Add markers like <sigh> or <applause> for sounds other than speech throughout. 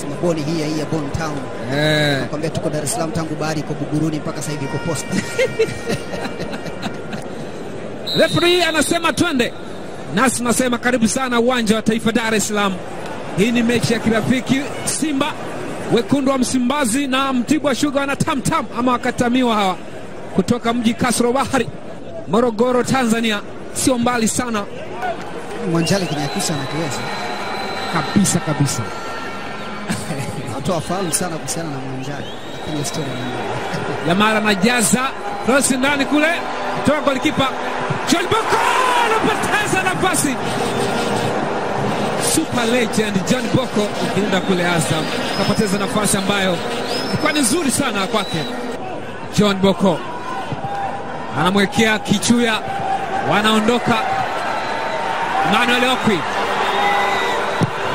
sema boni hii hii ya Bon Town eh, nakwambia tuko Dar es Salaam tangu bahari iko Buguruni mpaka sasa hivi iko Posta. <laughs> Referee anasema twende, nasi nasema karibu sana uwanja wa Taifa Dar es Salaam. Hii ni mechi ya kirafiki, Simba wekundu wa Msimbazi na Mtibwa Sugar wana tamtam ama wakatamiwa hawa kutoka mji Kasro Bahari, Morogoro, Tanzania, sio mbali sana. Mwanjali Kinyakyusa anakiweza. Kabisa kabisa. Watu wafahamu sana kuhusiana na Mwanjali lakini story Jamal anajaza krosi ndani kule, toka golikipa John Boko anapoteza nafasi. Super legend John Boko ukienda kule Azam kapoteza nafasi ambayo ilikuwa ni nzuri sana kwake. John Boko anamwekea Kichuya, wanaondoka. Manuel Okwi,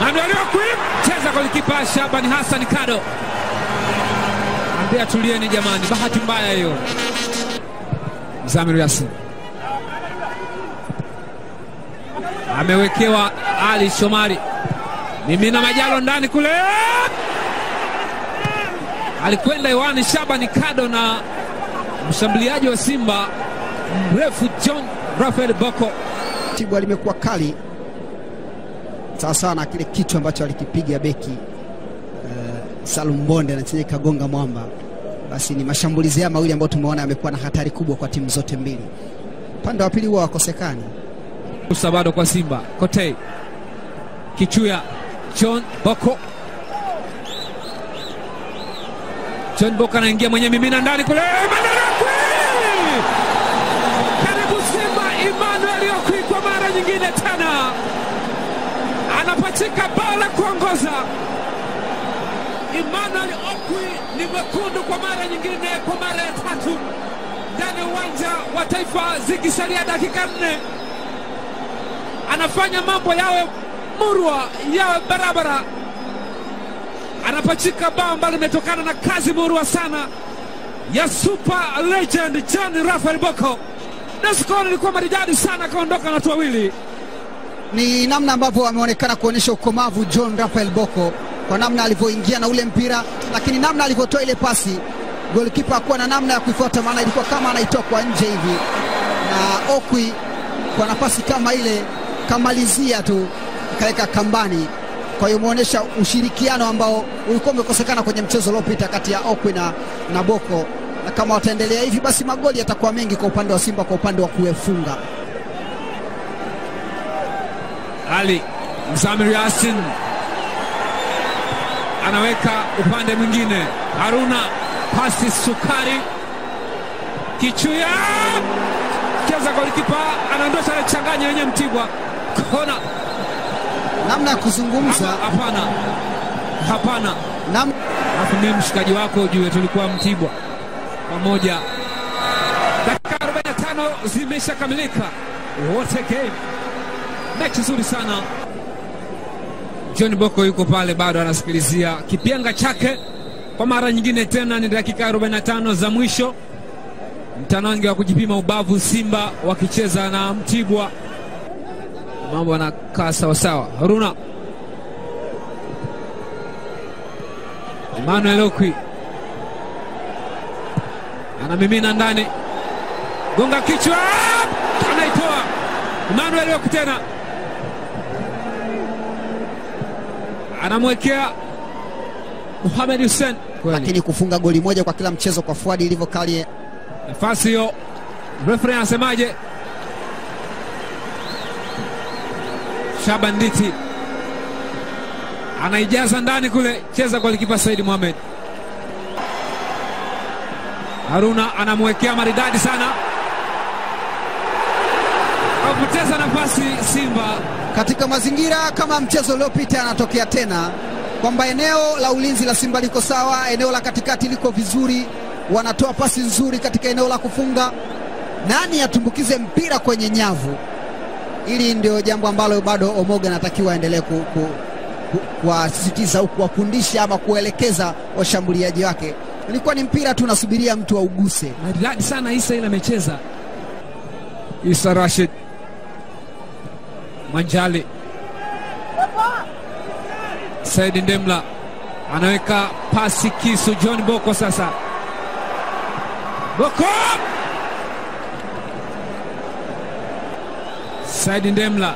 Manuel Okwi cheza kipa Shabani Hassan Kado. Ambia tulieni jamani, bahati mbaya hiyo. Mzamiru Yasin amewekewa Ali Shomari, mimina Majalo ndani kule, alikwenda hewani Shabani Kado na mshambuliaji wa Simba mrefu John Rafael Boko. Tibwa limekuwa kali sawa sawa na kile kitu ambacho alikipiga beki uh, Salum Bonde na chenye kagonga mwamba. Basi ni mashambulizi haya mawili ambayo tumeona yamekuwa na hatari kubwa kwa timu zote mbili. Upande wa pili huwa wakosekani. Fursa bado kwa Simba. kote Kichuya, John Boko, John Boko anaingia mwenye mimina ndani kule! Karibu Simba, Emmanuel Okwi kwa mara nyingine tena anapachika bao la kuongoza. Emmanuel Okwi ni mwekundu kwa mara nyingine, kwa mara ya tatu ndani ya uwanja wa Taifa, zikisalia dakika nne anafanya mambo yawe murwa yawe barabara, anapachika bao ambalo limetokana na kazi murwa sana ya super legend John Rafael Boko. Nascon ilikuwa maridadi sana, akaondoka na watu wawili. Ni namna ambavyo ameonekana kuonyesha ukomavu John Rafael Boko kwa namna alivyoingia na ule mpira, lakini namna alivyotoa ile pasi, golikipa hakuwa na namna ya kuifuata, maana ilikuwa kama anaitoa kwa nje hivi, na Okwi kwa nafasi kama ile kamalizia tu kaweka kambani. Kwa hiyo umeonyesha ushirikiano ambao ulikuwa umekosekana kwenye mchezo uliopita kati ya Okwi na, na Boko, na kama wataendelea hivi basi magoli yatakuwa mengi kwa upande wa Simba, kwa upande wa kuefunga. Ali Mzamir Yasin anaweka upande mwingine, Haruna pasi sukari, Kichuya! Cheza golikipa anaondosha, anachanganya wenye Mtibwa. Kona. Namna ya kuzungumza. Hapana, hapana. Alafu mimi mshikaji wako ujue, tulikuwa Mtibwa. Pamoja. Dakika 45 zimeshakamilika, what a game, mechi nzuri sana. John Boko yuko pale bado anasikilizia kipenga chake kwa mara nyingine tena. Ni dakika 45 za mwisho, mtanange wa kujipima ubavu, Simba wakicheza na Mtibwa. Mambo yanakaa sawasawa. Haruna Emmanuel Okwi anamimina ndani, gonga kichwa, anaitoa Emmanuel Okwi tena anamwekea Mohamed Hussein. lakini kufunga goli moja kwa kila mchezo kwa Fuadi ilivyo kali Nafasi hiyo referee anasemaje? Shaban Nditi anaijaza ndani kule, cheza kwa likipa Said Mohamed. Haruna anamwekea maridadi sana, apoteza nafasi Simba. Katika mazingira kama mchezo uliopita, yanatokea tena kwamba eneo la ulinzi la Simba liko sawa, eneo la katikati liko vizuri, wanatoa pasi nzuri katika eneo la kufunga. Nani atumbukize mpira kwenye nyavu? Hili ndio jambo ambalo bado Omoga anatakiwa aendelee ku, ku, ku, kuwasisitiza au kuwafundisha ama kuelekeza washambuliaji wake. Ilikuwa ni mpira tu, nasubiria mtu auguse. maridadi sana Isa ile amecheza. Isa Rashid Manjali, Saidi Ndemla anaweka pasi kisu. John Boko sasa, Boko! Saidi Ndemla